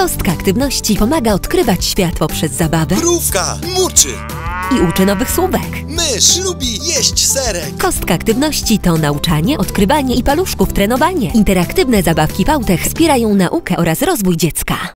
Kostka aktywności pomaga odkrywać świat poprzez zabawę Mrówka muczy. i uczy nowych słówek. Mysz lubi jeść serek. Kostka aktywności to nauczanie, odkrywanie i paluszków trenowanie. Interaktywne zabawki Pałtech wspierają naukę oraz rozwój dziecka.